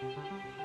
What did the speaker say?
Música